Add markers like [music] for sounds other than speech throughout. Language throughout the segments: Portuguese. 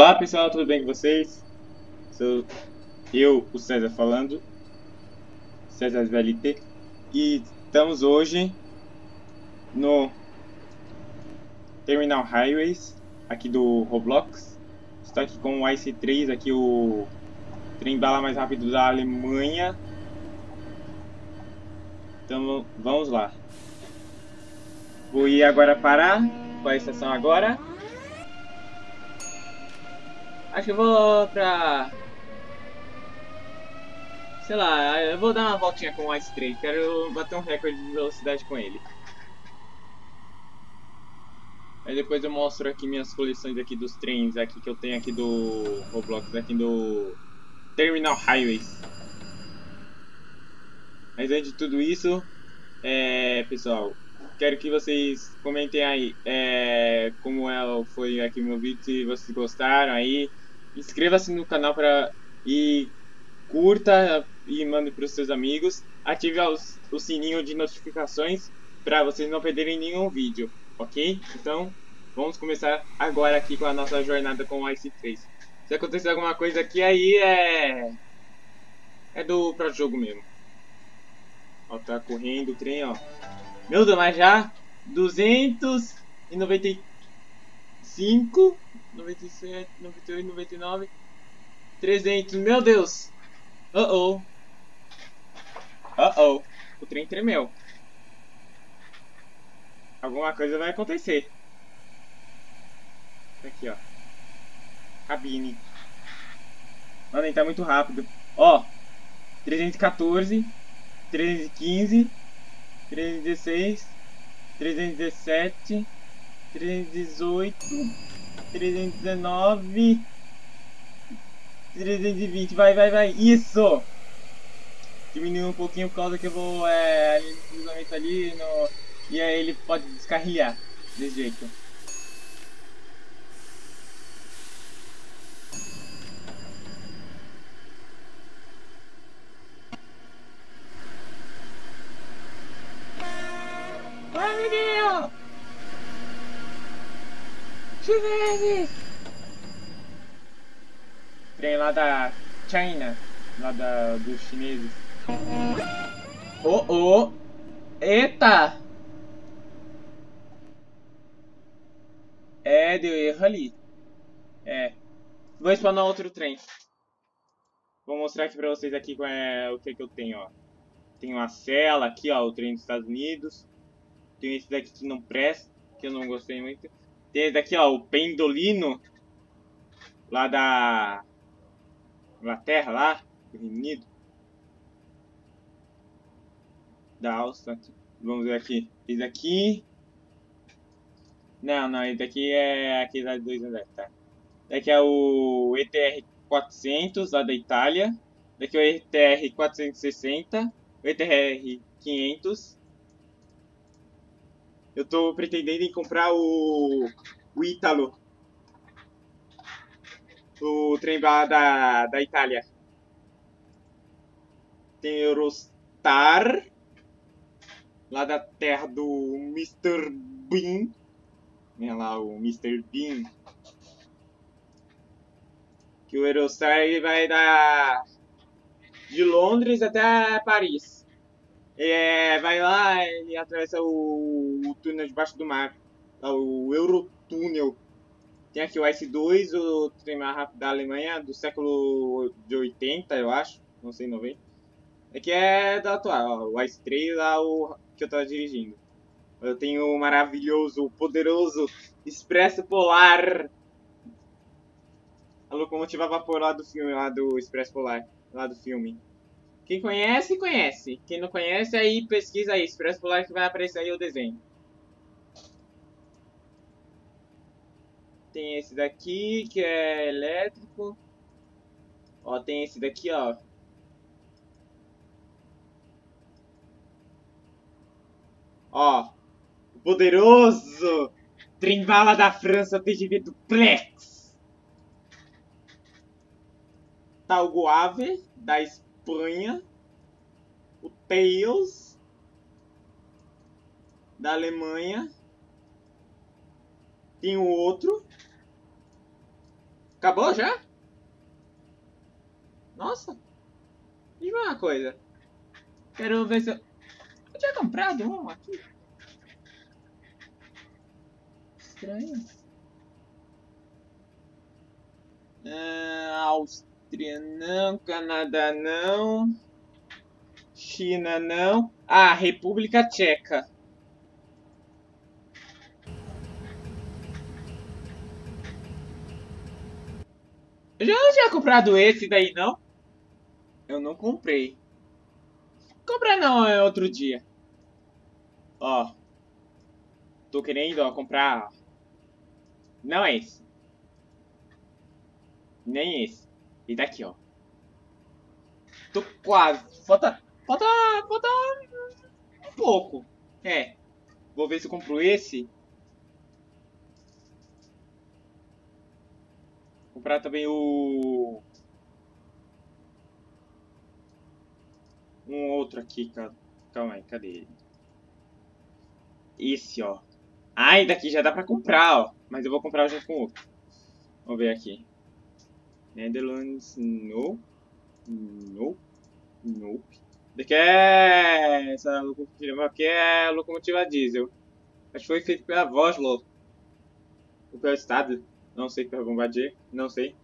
Olá pessoal, tudo bem com vocês? Sou eu, o César falando, César VLT, e estamos hoje no Terminal Highways, aqui do Roblox. Estou aqui com o IC3, aqui o trem bala mais rápido da Alemanha. Então vamos lá. Vou ir agora parar, qual a estação agora? Acho que eu vou pra... Sei lá, eu vou dar uma voltinha com o Ice 3. Quero bater um recorde de velocidade com ele. Aí depois eu mostro aqui minhas coleções aqui dos trens aqui que eu tenho aqui do Roblox, aqui do Terminal Highways. Mas antes de tudo isso, é, pessoal, quero que vocês comentem aí é, como é, foi aqui meu vídeo, se vocês gostaram aí. Inscreva-se no canal para e curta e mande para os seus amigos. Ative os, o sininho de notificações para vocês não perderem nenhum vídeo, ok? Então, vamos começar agora aqui com a nossa jornada com o Ice 3. Se acontecer alguma coisa aqui, aí é... É do próprio jogo mesmo. Ó, tá correndo o trem, ó. Meu Deus, mas já 295 97, 98, 99, 300. Meu Deus! Uh oh! Uh oh! O trem tremeu. Alguma coisa vai acontecer. Aqui, ó. Cabine. Mano, ele tá muito rápido. Ó. 314, 315, 316, 317, 318. 319 320, vai, vai, vai, isso! Diminuiu um pouquinho por causa que eu vou é, ali no cruzamento ali no, e aí ele pode descarrilhar desse jeito. Vai, menino! Chineses! Trem lá da China, lá da, dos chineses. Oh, oh! Eita! É, deu erro ali. É. Vou spawnar outro trem. Vou mostrar aqui pra vocês aqui é, o que, que eu tenho, ó. Tenho uma cela aqui, ó, o trem dos Estados Unidos. Tenho esse daqui que não presta, que eu não gostei muito. Tem daqui, ó, o Pendolino. Lá da Inglaterra, lá, Reino Unido. Da Áustria. Vamos ver aqui. Esse daqui. Não, não, esse daqui é aquele lá de dois andares, tá? Daqui é o ETR 400 lá da Itália. Daqui é o ETR 460, o ETR 500 eu tô pretendendo em comprar o, o Ítalo. O trem da, da Itália. Tem Eurostar. Lá da terra do Mr. Bean. Olha lá o Mr. Bean. Que o Eurostar ele vai da de Londres até Paris. É, vai lá e atravessa o, o, túnel debaixo do mar. O Eurotúnel. Tem aqui o S2, o trem mais rápido da Alemanha, do século de 80, eu acho. Não sei, 90. Aqui é da atual, ó, o S3 lá o que eu tava dirigindo. Eu tenho o maravilhoso, poderoso Expresso Polar. A locomotiva vapor lá do filme, lá do Expresso Polar, lá do filme. Quem conhece, conhece. Quem não conhece, aí pesquisa aí. Expresso Polar que vai aparecer aí o desenho. Tem esse daqui que é elétrico. Ó, tem esse daqui, ó. Ó. Poderoso Trimbala da França TGV Duplex. O Guave da Espanha. Espanha, o Tails da Alemanha, tem o outro, Acabou já? Nossa. E uma coisa. Quero ver se eu... Eu tinha comprado um aqui. Estranho. Ah, Áustria não, Canadá não, China não. Ah, República Tcheca. Eu já não tinha comprado esse daí, não? Eu não comprei. Comprar não, é outro dia. Ó. Tô querendo, ó, comprar... Não é esse. Nem esse. E daqui, ó. Tô quase. Falta... Falta... Falta... Um pouco. É. Vou ver se eu compro esse. Comprar também o... Um outro aqui. Calma aí, cadê ele? Esse, ó. Ai, daqui já dá pra comprar, ó. Mas eu vou comprar junto com o outro. Vamos ver aqui. Netherlands, no. No. Nope. Daqui é... Essa locomotiva aqui é locomotiva diesel. Acho que foi feito pela Voslo. Ou pelo Estado. Não sei, pela Bombardier. Não sei.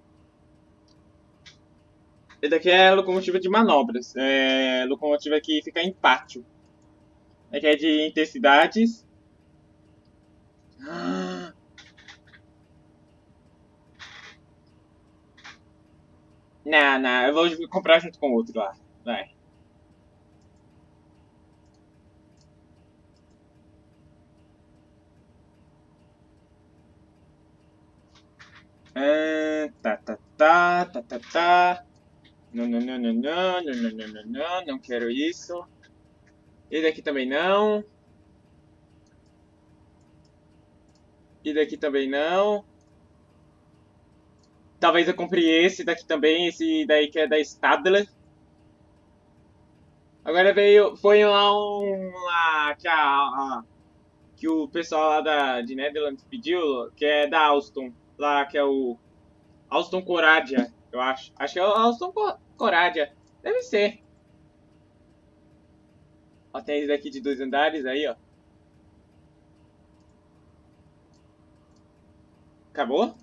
Esse daqui é locomotiva de manobras. É locomotiva que fica em pátio. Aqui é de intensidades. Não, não, eu vou comprar junto com o outro lá. Vai. Ah, tá, tá, tá, tá, tá, tá. Não, não, não, não, não, não, não, não, não, não, não quero isso. Esse daqui também não. E daqui também não. Talvez eu compre esse daqui também, esse daí que é da Stadler. Agora veio, foi lá um lá que, a, a, que o pessoal lá da, de Netherlands pediu, que é da Alstom, lá que é o Alstom Coradia, eu acho. Acho que é o Alstom Coradia, deve ser. Ó, tem esse daqui de dois andares aí, ó. Acabou?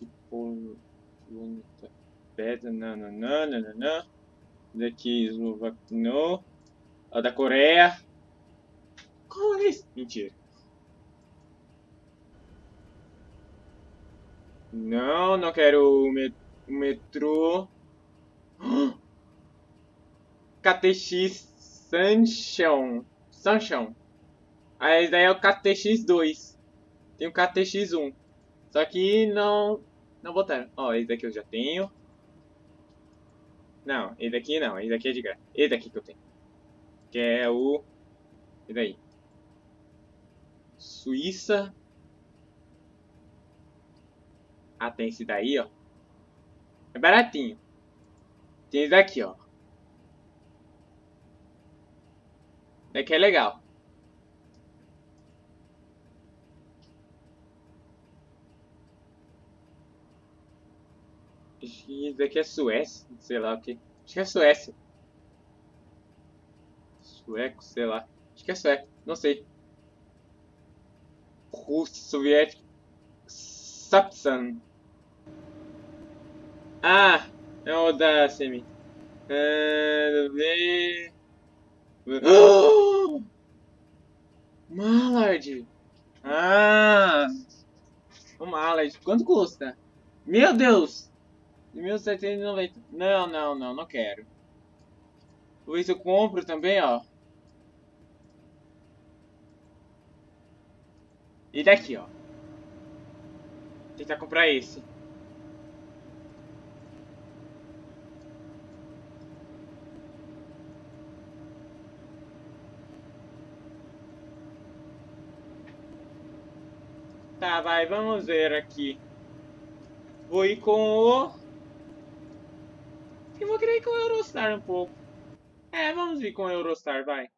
Daqui por. Pedra, não, não. Daqui Eslovaquino. Ó, da Coreia. Qual é esse? Mentira. Não, não quero o metrô. [gasps] KTX Sunshine. Sunshine. Aí daí é o KTX2. Tem o KTX1. Só que não. Não botaram. Ó, esse daqui eu já tenho. Não, esse daqui não. Esse daqui é de graça. Esse daqui que eu tenho. Que é o. E daí? Suíça. Ah, tem esse daí, ó. É baratinho. Tem esse daqui, ó. Que é legal. Acho que isso daqui é Suécia, sei lá o que. Acho que é Suécia. Sueco, sei lá. Acho que é sueco, não sei. Rússia, soviética. Sapsan. Ah, é o da Semi. Uh, Oh! Mallard! Ah! O Mallard. Quanto custa? Meu Deus! 1790. Não, não, não, não quero. Vou ver se eu compro também, ó. E daqui, ó. Tentar comprar esse. Tá, vai, vamos ver aqui. Vou ir com o... E vou querer ir com o Eurostar um pouco. É, vamos ir com o Eurostar, vai.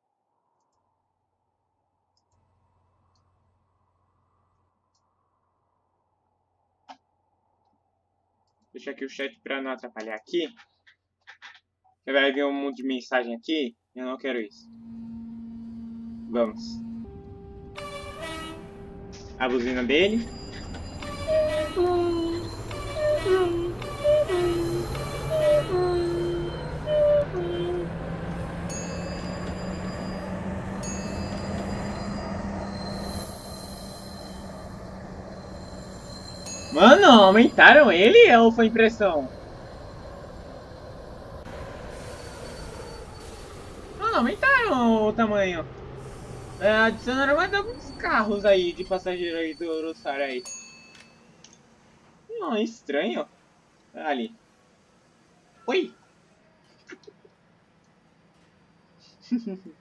Deixa aqui o chat para não atrapalhar aqui. Vai vir um monte de mensagem aqui. Eu não quero isso. Vamos. A buzina dele. Hum, hum. Mano, aumentaram ele ou foi impressão? Mano, aumentaram o tamanho. É, adicionaram mais alguns carros aí de passageiro aí do Eurostar aí. Não, estranho. Ali. Oi! [laughs]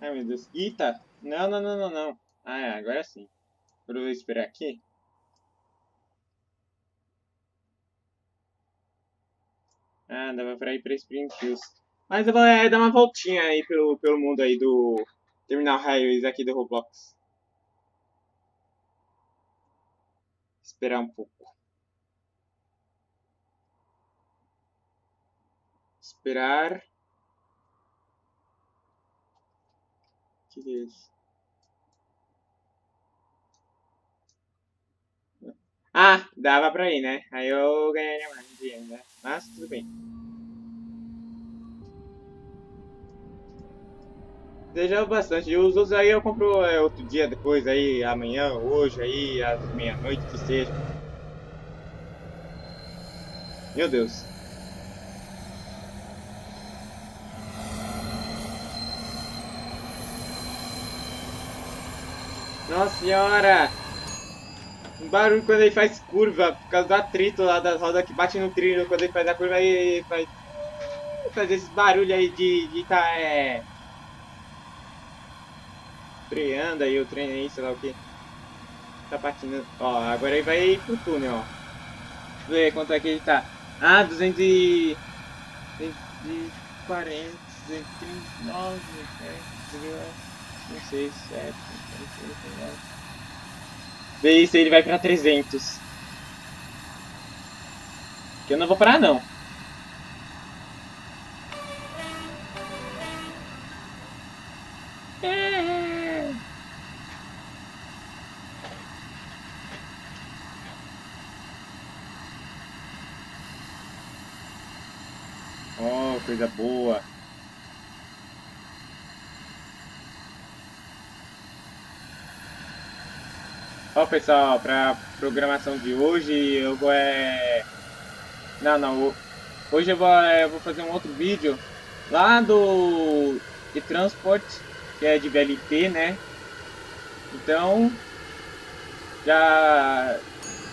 Ai meu Deus. Eita! Não, não, não, não, não. Ah, é, agora sim. Vou esperar aqui. Ah, dava pra ir pra Spring Hills. Mas eu vou é, dar uma voltinha aí pelo, pelo mundo aí do Terminal Highways aqui do Roblox. Esperar um pouco. Esperar. Que é isso? Ah, dava pra ir, né? Aí eu ganharia mais dinheiro, né? Mas tudo bem. Desejava bastante. E os outros aí eu compro é, outro dia depois, aí, amanhã, hoje, aí, às meia-noite que seja. Meu Deus. Nossa senhora! Um barulho quando ele faz curva, por causa do atrito lá das rodas que bate no trilho quando ele faz a curva aí faz. Faz esse barulho aí de, de tá é. Freando aí o trem aí, sei lá o que. Tá patinando. Ó, agora ele vai pro túnel, ó. Deixa ver quanto é que ele tá. Ah, 200 e... 240, 239, 26, 7, 29. Vê se ele vai pra 300. Que eu não vou parar, não. Oh, coisa boa. Ó pessoal, pra programação de hoje eu vou é... Não, não, hoje eu vou, é, vou fazer um outro vídeo lá do de transport, que é de VLT, né? Então, já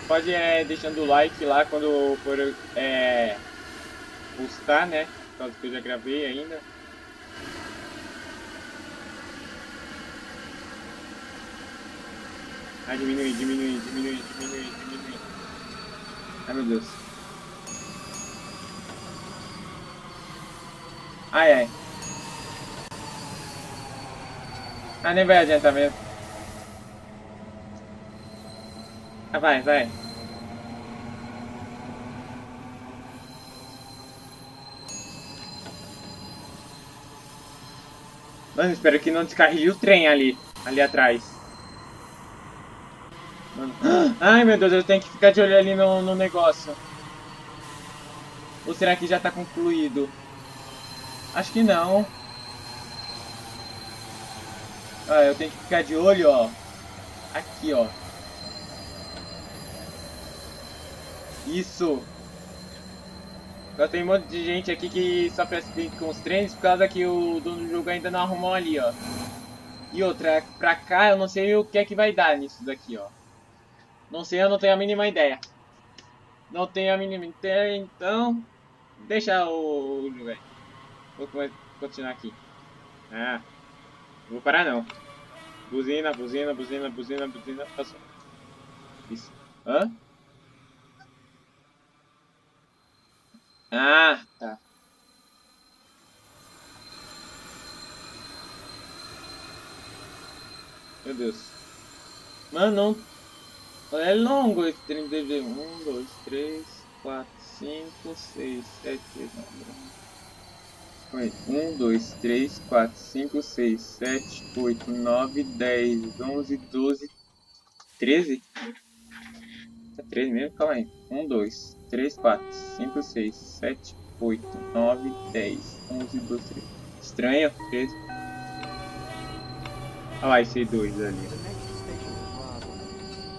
pode é, deixando o like lá quando for é, postar, né? Por causa que eu já gravei ainda. Ah, diminui, diminui, diminui, diminui, diminui. Ai, meu Deus. Ai, ai. Ah, nem vai adiantar mesmo. Ah, vai, vai. Mano, espero que não descarregue o trem ali, ali atrás. Ai meu Deus, eu tenho que ficar de olho ali no, no negócio. Ou será que já está concluído? Acho que não. Ah, eu tenho que ficar de olho, ó. Aqui, ó. Isso. Só tem um monte de gente aqui que sofre acidente com os trens por causa que o dono do jogo ainda não arrumou ali, ó. E outra, pra cá eu não sei o que é que vai dar nisso daqui, ó. Não sei, eu não tenho a mínima ideia. Não tenho a mínima ideia, então... Deixa o aí. Vou continuar aqui. Ah. Não vou parar não. Buzina, buzina, buzina, buzina, buzina. Passou. Isso. Hã? Ah, tá. Meu Deus. Mano, não é longo esse de bebê. Um, dois, três, quatro, cinco, seis, sete, seis, um, dois, três, quatro, cinco, seis, sete, oito, nove, dez, onze, doze, treze. Tá treze mesmo? Calma aí. Um, dois, três, quatro, cinco, seis, sete, oito, nove, dez, onze, doze, 13. Estranho, treze. Olha lá esse dois ali.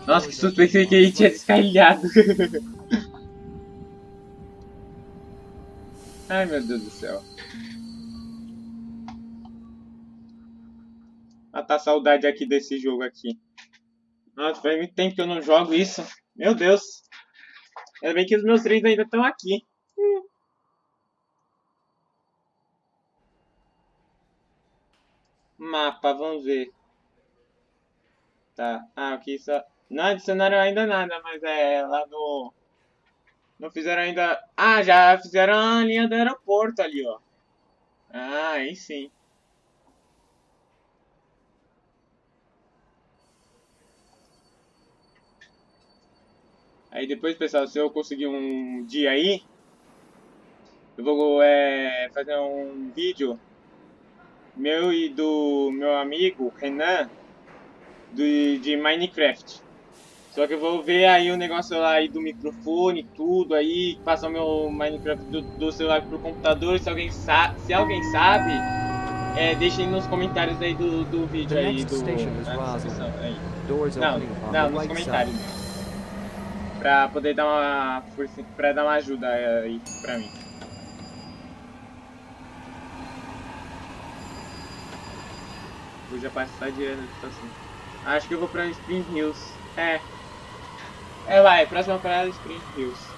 Nossa, que susto, pensei que ele tinha descarrilhado. [laughs] Ai meu Deus do céu. Ah, tá saudade aqui desse jogo aqui. Nossa, faz muito tempo que eu não jogo isso. Meu Deus. Ainda bem que os meus três ainda estão aqui. Mapa, vamos ver. Tá. Ah, aqui só... Não adicionaram ainda nada, mas é lá no... Não fizeram ainda... Ah, já fizeram a linha do aeroporto ali, ó. Ah, aí sim. Aí depois, pessoal, se eu conseguir um dia aí, eu vou é, fazer um vídeo meu e do meu amigo Renan do, de Minecraft. Só que eu vou ver aí o negócio lá aí do microfone, tudo aí, passar o meu Minecraft do, do celular pro computador, se alguém sabe, se alguém sabe, é, deixem nos comentários aí do, do vídeo aí do na descrição aí. Não, não, nos comentários. Pra poder dar uma força, pra dar uma ajuda aí pra mim. Vou já passar direto da estação. Acho que eu vou pra Spring Hills. É. É, vai. Próxima parada Spring Hills.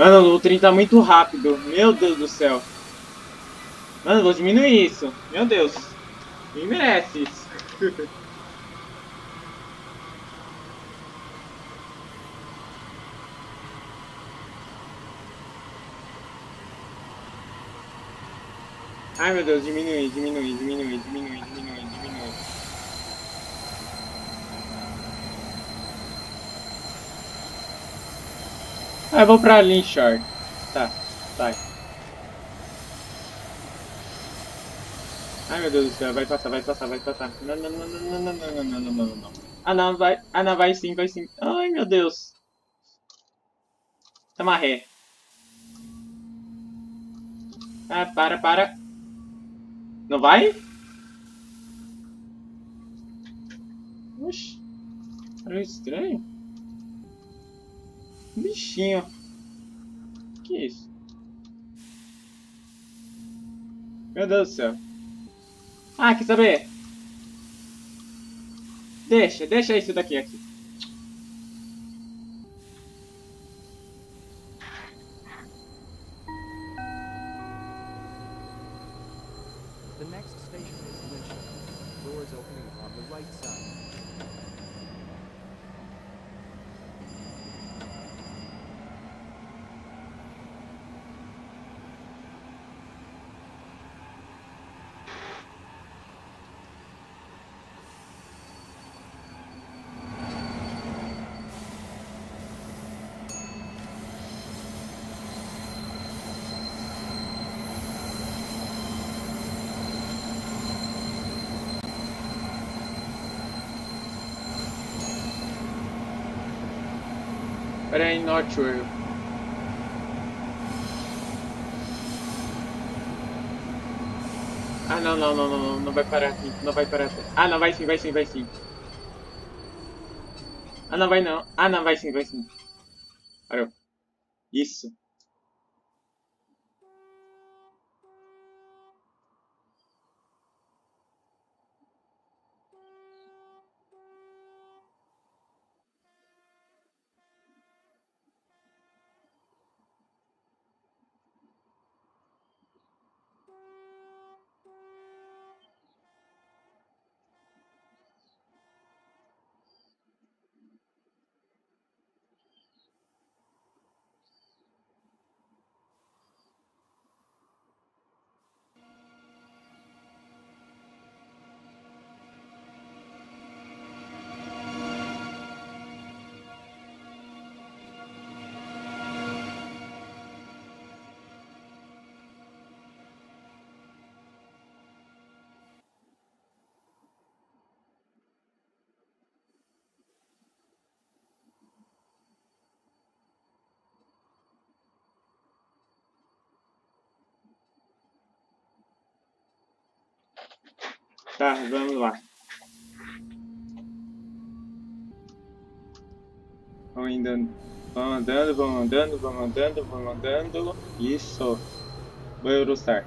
Mano, o trem tá muito rápido. Meu Deus do céu. Mano, vou diminuir isso. Meu Deus. Quem merece isso? [laughs] Ai meu Deus, diminui, diminui, diminui, diminui, diminui. Ah, vou pra Linshore. Tá, vai. Ai meu Deus do céu, vai passar, vai passar, vai passar. Não, não, não, não, não, não, não, não, não, não. Ah não, vai. Ah não, vai sim, vai sim. Ai meu Deus. Toma ré. Ah, para, para. Não vai? Oxi. Era estranho. Bichinho. Que isso? Meu Deus do céu. Ah, quer saber? Deixa, deixa isso daqui aqui. The next station is Winchester. Doors opening on the right side. Pera aí, Northwell. Ah, não, não, não, não, não, não vai parar aqui, não vai parar. Ah, não, vai sim, vai sim, vai sim. Ah, não, vai não. Ah, não, vai sim, vai sim. Parou. Isso. Tá, vamos lá. Vamos andando, vamos andando, vamos andando, vamos andando, vamos andando. Isso. Vou Eurostar.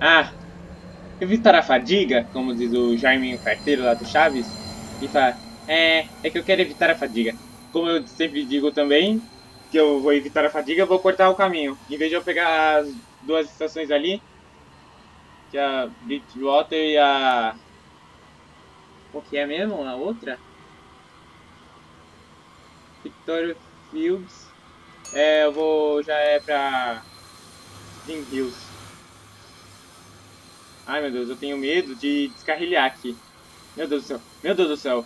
Ah! Evitar a fadiga, como diz o Jaime Carteiro lá do Chaves. E fala, é, é que eu quero evitar a fadiga. Como eu sempre digo também, que eu vou evitar a fadiga, eu vou cortar o caminho. Em vez de eu pegar as duas estações ali, que a Bridgewater e a... O que é mesmo? A outra? Victoria Fields. É, eu vou... já é pra... Green Hills. Ai meu Deus, eu tenho medo de descarrilhar aqui. Meu Deus do céu, meu Deus do céu.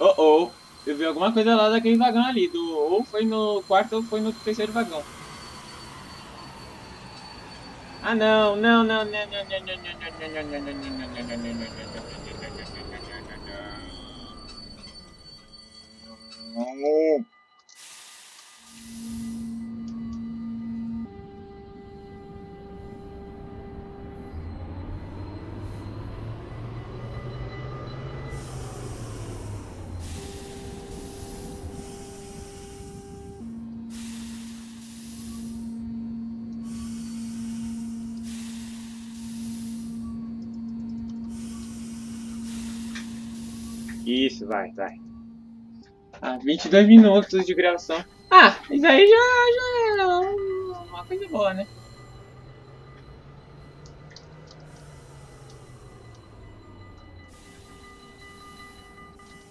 Oh oh, eu vi alguma coisa lá daquele vagão ali. Do, ou foi no quarto ou foi no terceiro vagão. Ah não, não, não, não, não, não, não, não, não, não, não, não, não, não, não, não, não. Isso, vai, vai. Ah, 22 minutos de gravação. Ah, isso aí já, já é uma coisa boa, né?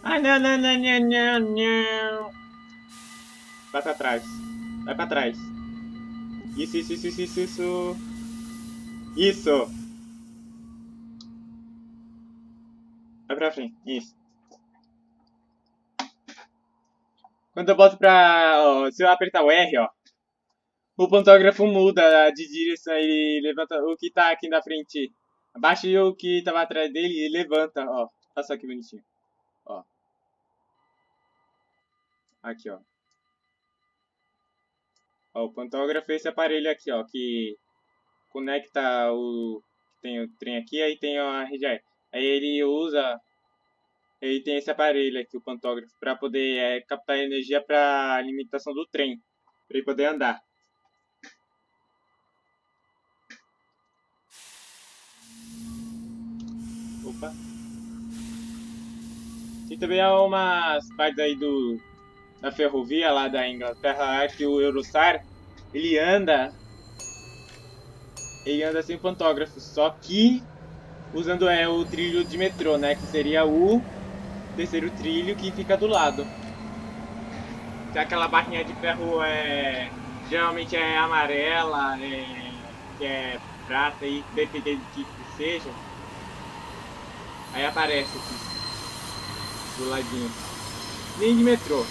Ah, não, não, não, não, não, não. Vai pra trás. Vai pra trás. Isso, isso, isso, isso, isso. Isso. Vai pra frente. Isso. Quando eu boto pra. Ó, se eu apertar o R, ó. O pontógrafo muda de direção e levanta o que tá aqui na frente. Abaixa o que tava atrás dele e levanta, ó. Olha só que bonitinho. Ó. Aqui, ó. Ó, o pantógrafo é esse aparelho aqui, ó, que conecta o tem o trem aqui, aí tem a rede Aí ele usa ele tem esse aparelho aqui, o pantógrafo, para poder é, captar energia para a limitação do trem, para ele poder andar. Opa. Tem também umas partes aí do, da ferrovia lá da Inglaterra, que o Eurostar, ele anda ele anda sem pantógrafo, só que usando é, o trilho de metrô, né, que seria o terceiro trilho que fica do lado. Se aquela barrinha de ferro é geralmente é amarela, é, que é prata e dependendo do que seja, aí aparece aqui do ladinho. Nem de metrô.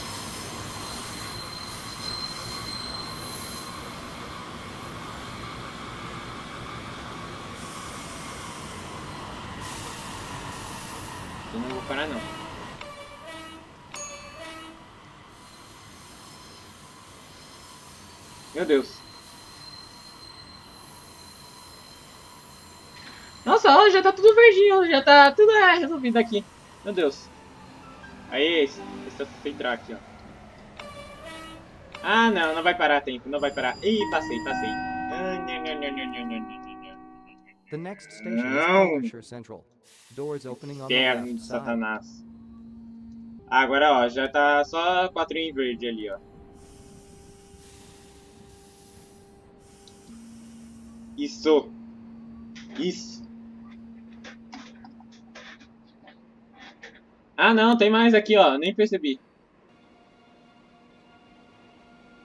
Eu não vou parar não. Meu Deus. Nossa, já tá tudo verdinho, já tá tudo é, resolvido aqui. Meu Deus. Aí, esse, esse entrar aqui, ó. Ah, não, não vai parar tempo, não vai parar. Ih, passei, passei. Ah, The next station não. is Central. Doors opening on Inferno the de Satanás. Agora, ó, já tá só quatro em verde ali, ó. Isso. Isso. Ah, não, tem mais aqui, ó. Nem percebi.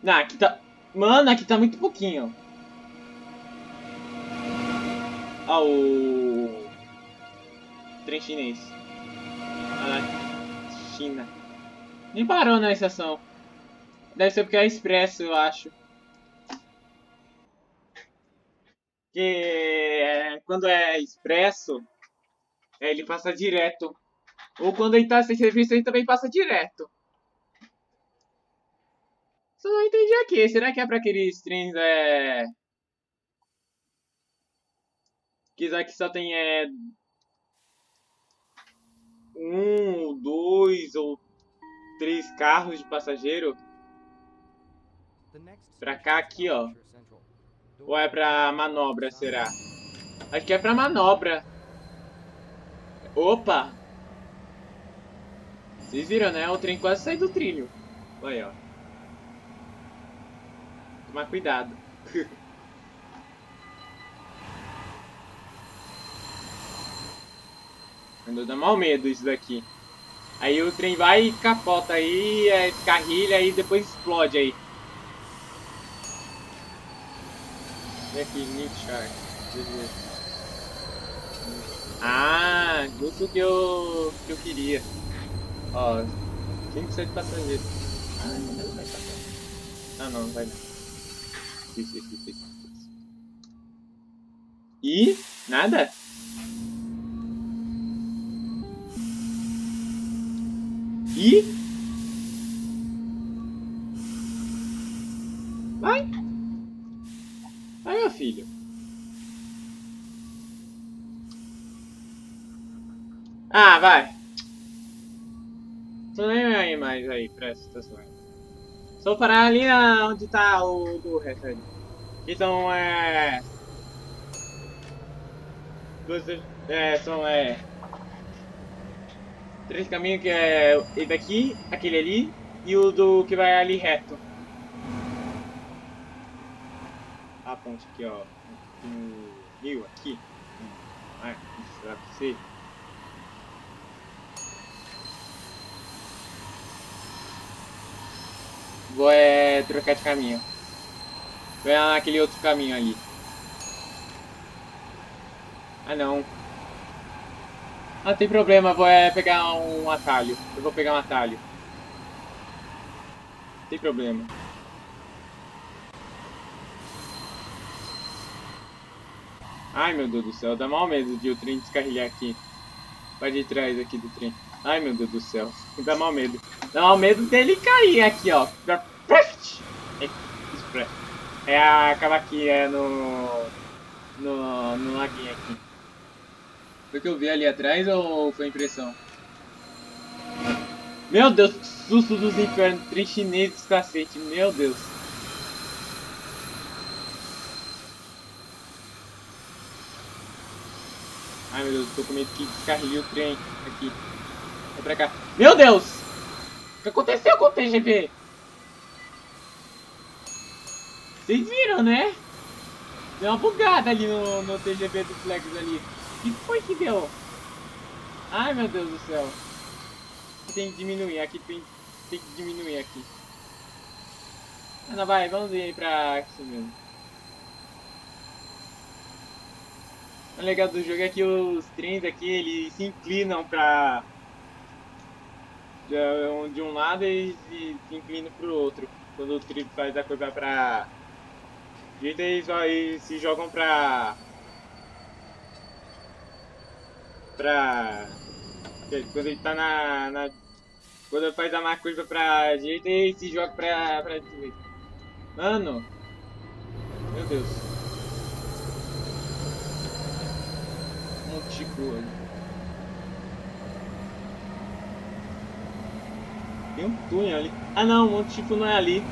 Não, aqui tá... Mano, aqui tá muito pouquinho. Ó, o... Trem chinês. Lá. China. Nem parou na estação. Deve ser porque é expresso, eu acho. Que é, quando é expresso, é, ele passa direto. Ou quando ele está sem serviço, ele também passa direto. Só não entendi aqui. Será que é para aqueles trens é... Que aqui só tem é, um, dois ou três carros de passageiro. Pra cá, aqui, ó. Ou é pra manobra, será? Acho que é pra manobra. Opa! Vocês viram, né? O trem quase saiu do trilho. Olha aí, ó. Tomar cuidado. [laughs] Andou dando mal medo isso daqui. Aí o trem vai e capota aí, é, carrilha aí depois explode aí. Nick Shark. Ah, justo que eu, que eu queria. Ó, 5 passageiros. Ah, não vai passar. Ah, não, vai não. Isso, isso, isso, isso. E nada? E vai. Meu filho. Ah, vai. Tô nem aí mais aí pra essa estação. Só parar ali onde tá o do resto ali. Então é. Duas, é, são é. Três caminhos que é esse daqui, aquele ali e o do que vai ali reto. A ponte aqui, ó. No rio, aqui. Hum, Ah, isso dá pra ser. Vou é, trocar de caminho. Vou naquele outro caminho ali. Ah não. Ah, tem problema, vou é, pegar um atalho. Eu vou pegar um atalho. Tem problema. Ai meu Deus do céu, dá mal medo de o trem descarrilhar aqui. Vai de trás aqui do trem. Ai meu Deus do céu, [laughs] dá mal medo. Dá mal medo dele cair aqui, ó. É, é a cavaquinha no, no. no laguinho aqui. Foi que eu vi ali atrás ou foi impressão? Meu Deus, que susto dos infernos, trem chinês cacete, meu Deus. Ai meu Deus, tô com medo que descarrilhe o trem aqui. Vai pra cá. Meu Deus! O que aconteceu com o TGV? Vocês viram, né? Deu uma bugada ali no, no TGV do Flex ali. O que foi que deu? Ai meu Deus do céu. Tem que diminuir, aqui tem, tem que diminuir aqui. Ah, não, vai, vamos ir pra aqui mesmo. O legal do jogo é que os trens aqui, eles se inclinam pra... De, um- lado e se, inclinam pro outro. Quando o trem faz a curva pra... Direita eles, eles se jogam pra... Pra... Quando ele tá na... na quando ele faz a má curva pra direita, ele se joga pra, pra. Mano! Meu Deus. Montico ali. Tem um túnel ali. Ah não, Montico não é ali.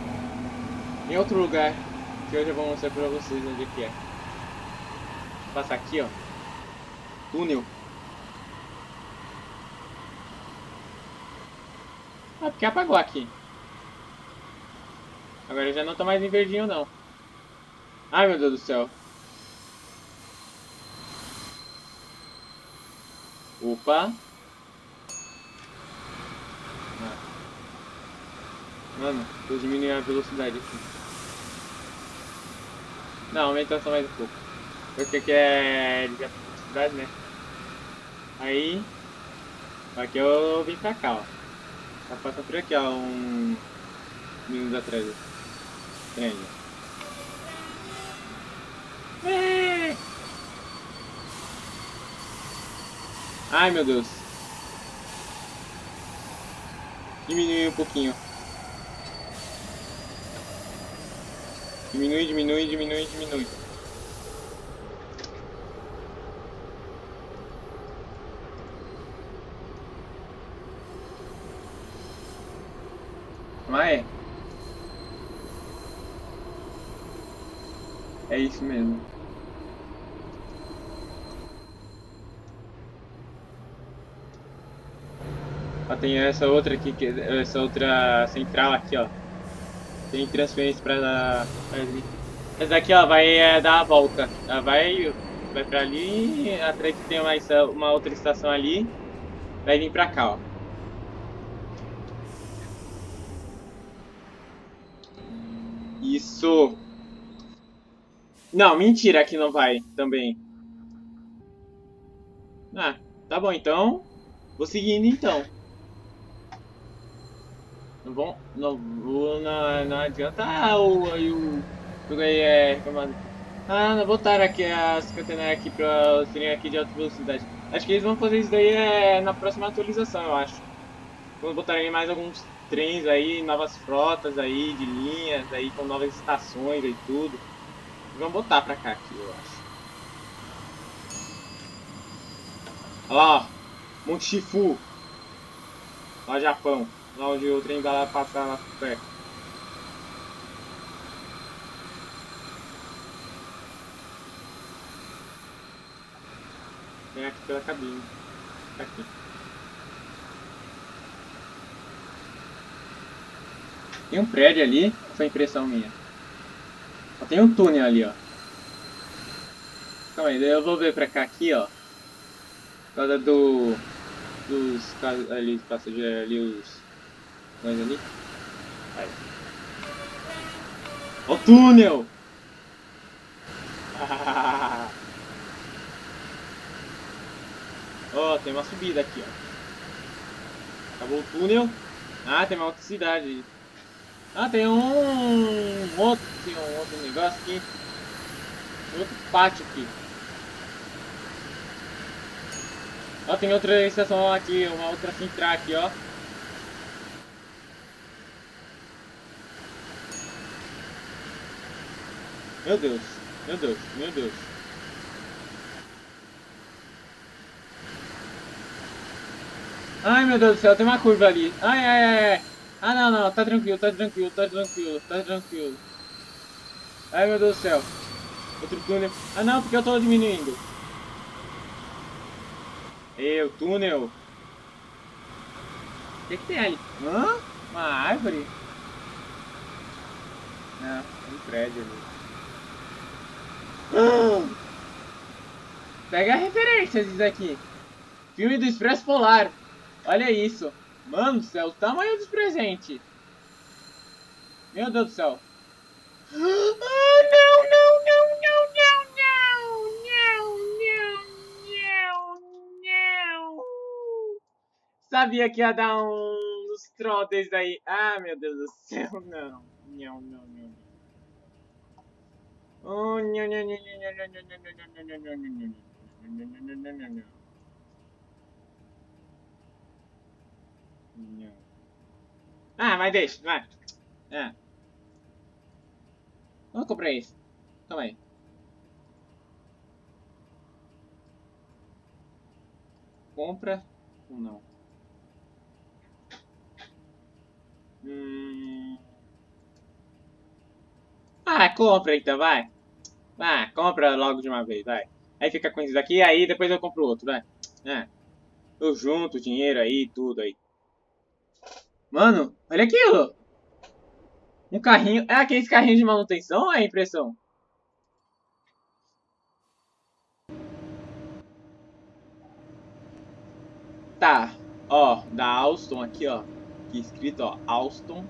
Em outro lugar. Que eu já vou mostrar pra vocês onde é que é. Passar aqui, ó. Túnel. Ah, porque apagou aqui. Agora já não tá mais em verdinho não. Ai meu Deus do céu. Opa. Mano, vou diminuir a velocidade aqui. Não, aumenta só mais um pouco. Porque aqui é ligar a velocidade, né? Aí. Aqui eu vim pra cá, ó. Tá passando por aqui, ó, um minuto atrás. Tem aí. É. Ai, meu Deus. Diminui um pouquinho. Diminui, diminui, diminui, diminui. Mas é. É isso mesmo. Tem essa outra aqui, que, essa outra central aqui, ó. Tem transferência pra, ali. Essa daqui, ó, vai é, dar a volta. Ela vai, vai pra ali, atrás que tem mais uma outra estação ali. Vai vir pra cá, ó. Isso. Não, mentira, aqui não vai também. Ah, tá bom, então. Vou seguindo, então. Não vão... Não, não, não adianta... Ah, o... o, o aí é... Ah, não botaram aqui as catenárias aqui pra serem aqui de alta velocidade. Acho que eles vão fazer isso daí é, na próxima atualização, eu acho. Quando botarem mais alguns trens aí, novas frotas aí, de linhas aí, com novas estações e tudo. Vamos botar pra cá aqui, eu acho. Olha lá, ó. Monte Shifu. Lá Japão. Lá onde o trem vai passar lá perto. Vem aqui pela cabine. Aqui. Tem um prédio ali, foi impressão minha. Só tem um túnel ali, ó. Calma aí, eu vou ver pra cá aqui, ó. Por causa do... Dos ali, passageiros ali, os... Nós ali. Aí. Ó o túnel! [laughs] Ó, oh, tem uma subida aqui, ó. Acabou o túnel. Ah, tem uma outra cidade. Ah, tem um outro, tem um outro negócio aqui. Outro pátio aqui. Ó, tem outra estação aqui, uma outra central aqui, ó. Meu Deus, meu Deus, meu Deus. Ai, meu Deus do céu, tem uma curva ali. Ai, ai, ai, ai. Ah, não, não, tá tranquilo, tá tranquilo, tá tranquilo, tá tranquilo. Ai, meu Deus do céu. Outro túnel. Ah, não, porque eu tô diminuindo. Eu, túnel. O que, que tem ali? Hã? Uma árvore? Não, um prédio ali. Ah! Pega a referência, diz aqui. Filme do Expresso Polar. Olha isso. Mano do céu, o tamanho dos presentes. Meu Deus do céu. Ah, não, não, não, não, não, não, não, não, não. Sabia que ia dar um dos trotes aí. Ah, meu Deus do céu, não. Não, não, não. Oh, não, não, não, não, não, não, não, não, não, não, não. Ah, mas deixa, vai. É. Vamos comprar isso. Calma aí. Compra ou não? Hum... Ah, compra então, vai. Vai, compra logo de uma vez, vai. Aí fica com isso daqui, aí depois eu compro outro, vai. É. Eu junto o dinheiro aí, tudo aí. Mano, olha aquilo. Um carrinho. É aqueles carrinhos de manutenção ou é impressão? Tá. Ó, da Alstom aqui, ó. Aqui escrito, ó. Alstom.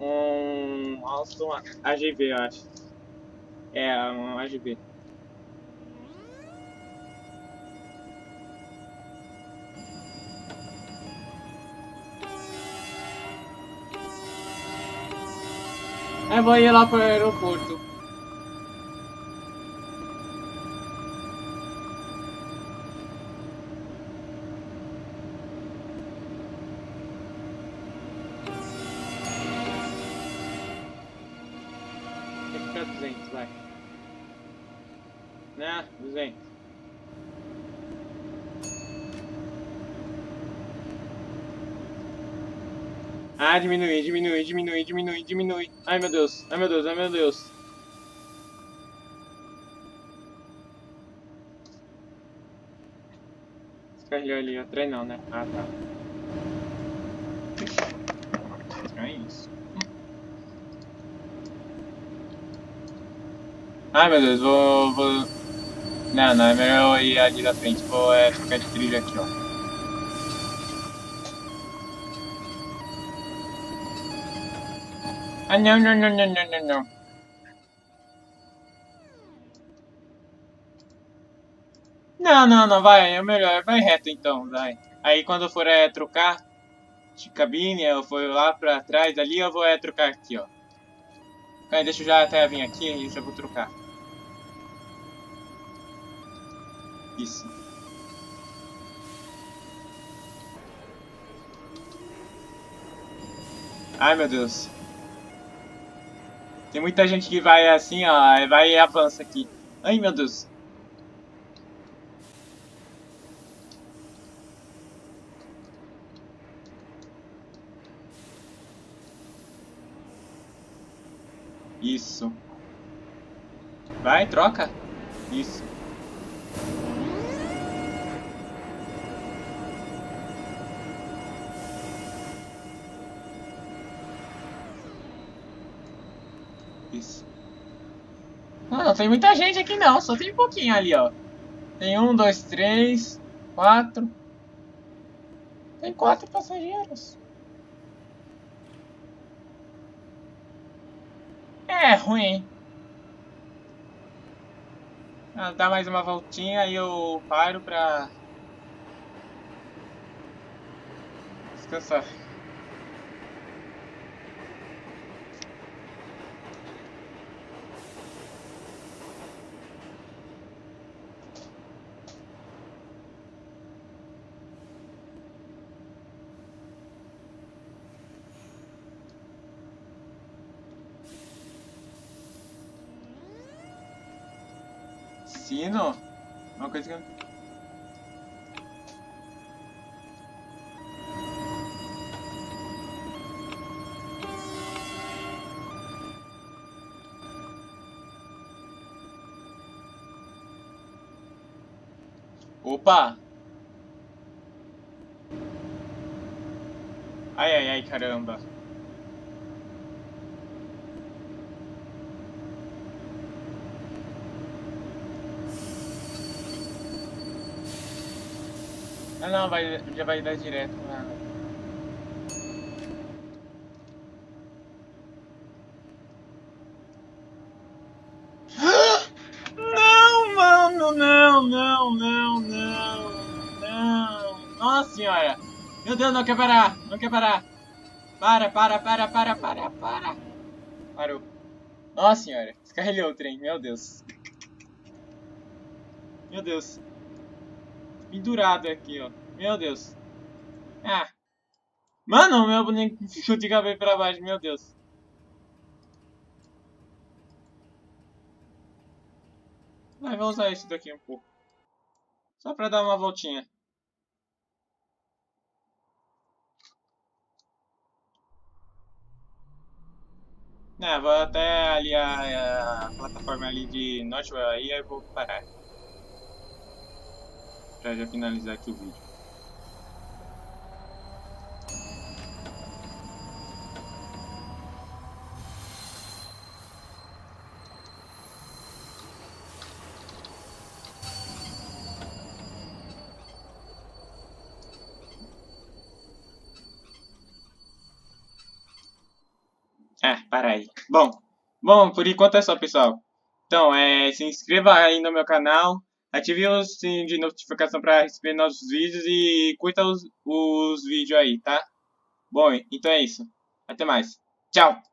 Um... Alstom AGV, eu acho. É, um AGV. Eu vou ir lá pro aeroporto. Ah, diminui, diminui, diminui, diminui, diminui. Ai, meu Deus. Ai, meu Deus, ai, meu Deus. Descarregou ali, ó. Não, né? Ah, tá. Estranho isso. Ai, meu Deus, vou... vou... Não, não, é melhor eu ir ali da frente. Vou é, ficar de trilha aqui, ó. Ah, não, não, não, não, não, não, não. Não, não, vai, é melhor, vai reto então, vai. Aí quando eu for é, trocar de cabine, eu for lá pra trás ali, eu vou é, trocar aqui, ó. Aí deixa eu já até vir aqui e já vou trocar. Isso. Ai meu Deus. Tem muita gente que vai assim, ó, vai e avança aqui. Ai meu Deus. Isso. Vai, troca. Isso. Não, tem muita gente aqui não, só tem um pouquinho ali, ó. Tem um, dois, três, quatro. Tem quatro passageiros. É ruim. Ah, dá mais uma voltinha e eu paro pra descansar. Sino? Uma coisa que. Opa! Ai, ai, ai, caramba. Ah, não, vai, já vai dar direto lá. Não, mano, não, não, não, não, não. Nossa senhora. Meu Deus, não quer parar, não quer parar. Para, para, para, para, para, para. Parou. Nossa senhora, descarregou o trem, meu Deus. Meu Deus. Pendurado aqui, ó. Meu Deus. Ah. Mano, meu boneco ficou de cabeça pra baixo, meu Deus. Mas vou usar isso daqui um pouco. Só pra dar uma voltinha. É, vou até ali a, a plataforma ali de Notwell aí, aí eu vou parar. Pra já finalizar aqui o vídeo. É, para aí. Bom, bom, por enquanto é só, pessoal. Então, é, se inscreva aí no meu canal, ative o sininho de notificação para receber novos vídeos e curta os, os vídeos aí, tá? Bom, então é isso. Até mais. Tchau!